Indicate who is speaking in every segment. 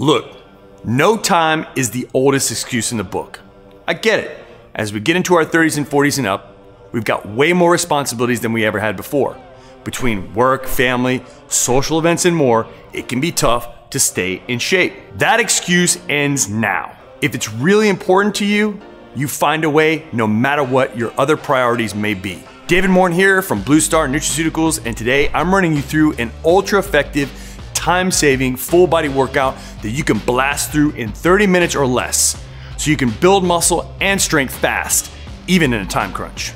Speaker 1: Look, no time is the oldest excuse in the book. I get it. As we get into our 30s and 40s and up, we've got way more responsibilities than we ever had before. Between work, family, social events, and more, it can be tough to stay in shape. That excuse ends now. If it's really important to you, you find a way no matter what your other priorities may be. David Morin here from Blue Star Nutraceuticals, and today I'm running you through an ultra effective, time saving, full body workout that you can blast through in 30 minutes or less so you can build muscle and strength fast, even in a time crunch.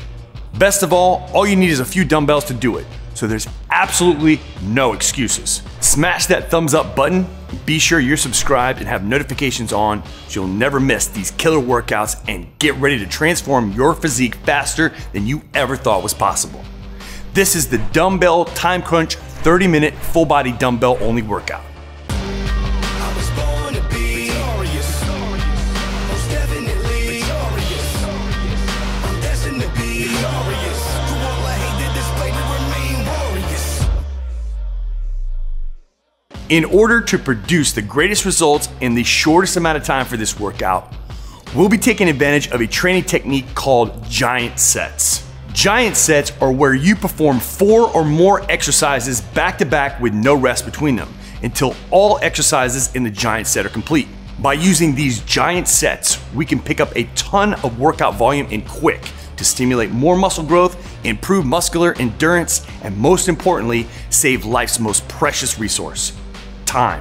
Speaker 1: Best of all, all you need is a few dumbbells to do it, so there's absolutely no excuses. Smash that thumbs up button, be sure you're subscribed and have notifications on so you'll never miss these killer workouts and get ready to transform your physique faster than you ever thought was possible. This is the Dumbbell Time Crunch 30 minute full body dumbbell only workout. In order to produce the greatest results in the shortest amount of time for this workout, we'll be taking advantage of a training technique called giant sets. Giant sets are where you perform four or more exercises back to back with no rest between them until all exercises in the giant set are complete. By using these giant sets, we can pick up a ton of workout volume and quick to stimulate more muscle growth, improve muscular endurance, and most importantly, save life's most precious resource, time.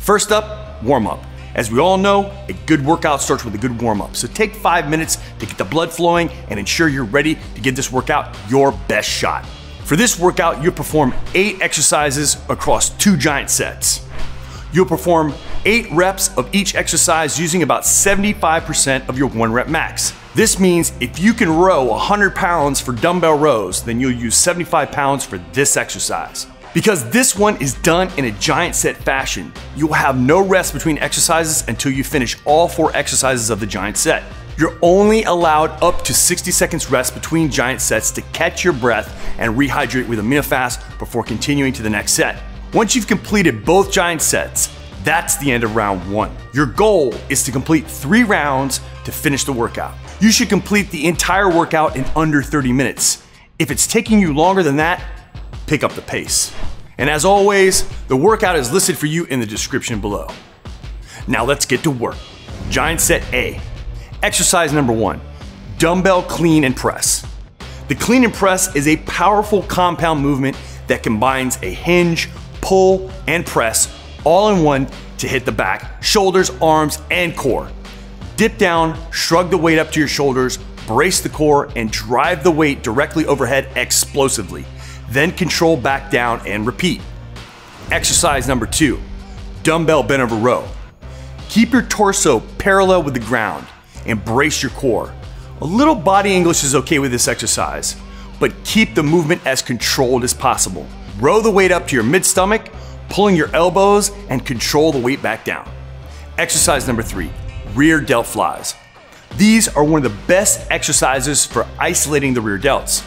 Speaker 1: First up, warm up. As we all know, a good workout starts with a good warm up. So take five minutes to get the blood flowing and ensure you're ready to give this workout your best shot. For this workout, you'll perform eight exercises across two giant sets. You'll perform eight reps of each exercise using about 75% of your one rep max. This means if you can row 100 pounds for dumbbell rows, then you'll use 75 pounds for this exercise. Because this one is done in a giant set fashion, you will have no rest between exercises until you finish all four exercises of the giant set. You're only allowed up to 60 seconds rest between giant sets to catch your breath and rehydrate with AminoFast before continuing to the next set. Once you've completed both giant sets, that's the end of round one. Your goal is to complete three rounds to finish the workout. You should complete the entire workout in under 30 minutes. If it's taking you longer than that, pick up the pace. And as always, the workout is listed for you in the description below. Now let's get to work. Giant set A. Exercise number one, dumbbell clean and press. The clean and press is a powerful compound movement that combines a hinge, pull, and press all in one to hit the back, shoulders, arms, and core. Dip down, shrug the weight up to your shoulders, brace the core, and drive the weight directly overhead explosively then control back down and repeat. Exercise number two, dumbbell bent over row. Keep your torso parallel with the ground and brace your core. A little body English is okay with this exercise, but keep the movement as controlled as possible. Row the weight up to your mid stomach, pulling your elbows and control the weight back down. Exercise number three, rear delt flies. These are one of the best exercises for isolating the rear delts.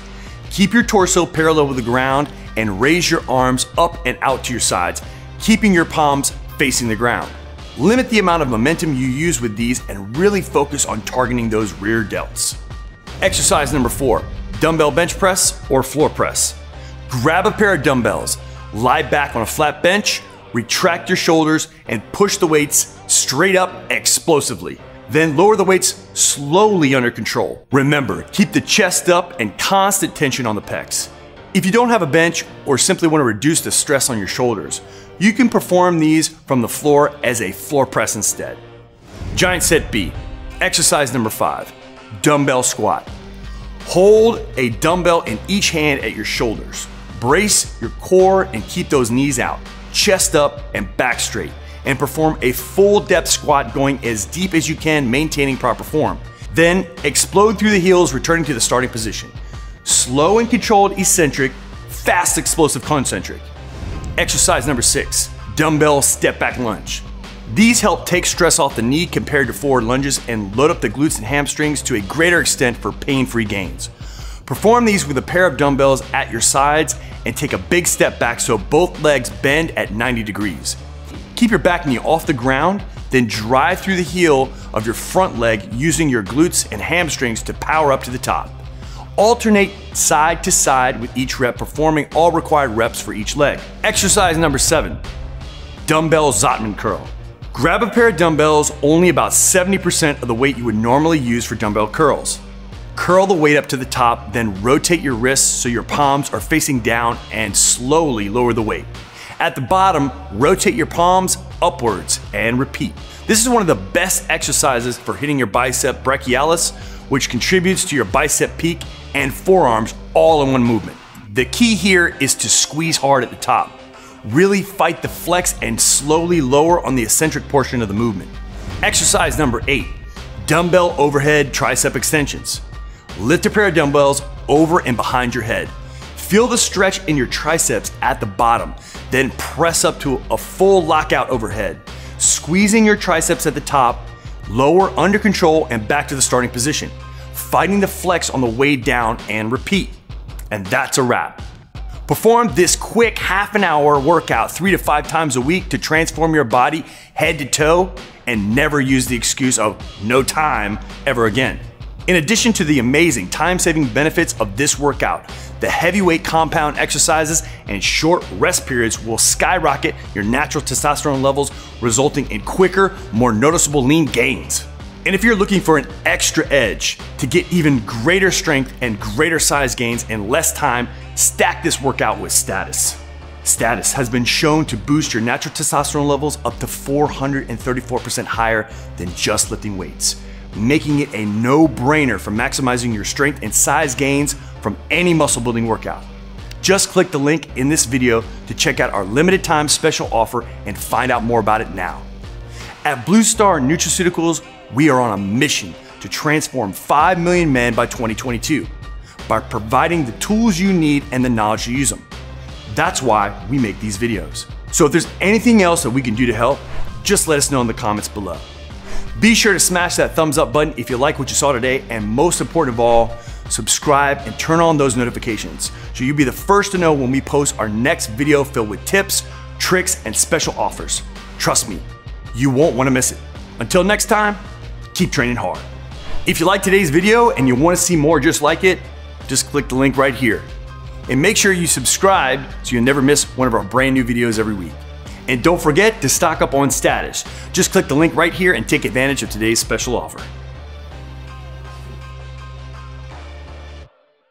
Speaker 1: Keep your torso parallel with the ground and raise your arms up and out to your sides, keeping your palms facing the ground. Limit the amount of momentum you use with these and really focus on targeting those rear delts. Exercise number four, dumbbell bench press or floor press. Grab a pair of dumbbells, lie back on a flat bench, retract your shoulders, and push the weights straight up explosively. Then lower the weights slowly under control. Remember, keep the chest up and constant tension on the pecs. If you don't have a bench or simply want to reduce the stress on your shoulders, you can perform these from the floor as a floor press instead. Giant set B, exercise number five, dumbbell squat. Hold a dumbbell in each hand at your shoulders. Brace your core and keep those knees out, chest up and back straight and perform a full depth squat going as deep as you can, maintaining proper form. Then explode through the heels, returning to the starting position. Slow and controlled eccentric, fast explosive concentric. Exercise number six, dumbbell step back lunge. These help take stress off the knee compared to forward lunges and load up the glutes and hamstrings to a greater extent for pain-free gains. Perform these with a pair of dumbbells at your sides and take a big step back so both legs bend at 90 degrees. Keep your back knee off the ground, then drive through the heel of your front leg using your glutes and hamstrings to power up to the top. Alternate side to side with each rep, performing all required reps for each leg. Exercise number seven, dumbbell Zottman curl. Grab a pair of dumbbells, only about 70% of the weight you would normally use for dumbbell curls. Curl the weight up to the top, then rotate your wrists so your palms are facing down and slowly lower the weight. At the bottom, rotate your palms upwards and repeat. This is one of the best exercises for hitting your bicep brachialis, which contributes to your bicep peak and forearms all in one movement. The key here is to squeeze hard at the top. Really fight the flex and slowly lower on the eccentric portion of the movement. Exercise number eight, dumbbell overhead tricep extensions. Lift a pair of dumbbells over and behind your head. Feel the stretch in your triceps at the bottom, then press up to a full lockout overhead. Squeezing your triceps at the top, lower under control and back to the starting position. Fighting the flex on the way down and repeat. And that's a wrap. Perform this quick half an hour workout three to five times a week to transform your body head to toe and never use the excuse of no time ever again. In addition to the amazing time saving benefits of this workout, the heavyweight compound exercises and short rest periods will skyrocket your natural testosterone levels, resulting in quicker, more noticeable lean gains. And if you're looking for an extra edge to get even greater strength and greater size gains in less time, stack this workout with Status. Status has been shown to boost your natural testosterone levels up to 434% higher than just lifting weights, making it a no-brainer for maximizing your strength and size gains from any muscle building workout. Just click the link in this video to check out our limited time special offer and find out more about it now. At Blue Star Nutraceuticals, we are on a mission to transform 5 million men by 2022 by providing the tools you need and the knowledge to use them. That's why we make these videos. So if there's anything else that we can do to help, just let us know in the comments below. Be sure to smash that thumbs up button if you like what you saw today, and most important of all, subscribe and turn on those notifications so you'll be the first to know when we post our next video filled with tips, tricks, and special offers. Trust me, you won't want to miss it. Until next time, keep training hard. If you like today's video and you want to see more just like it, just click the link right here. And make sure you subscribe so you'll never miss one of our brand new videos every week. And don't forget to stock up on status. Just click the link right here and take advantage of today's special offer.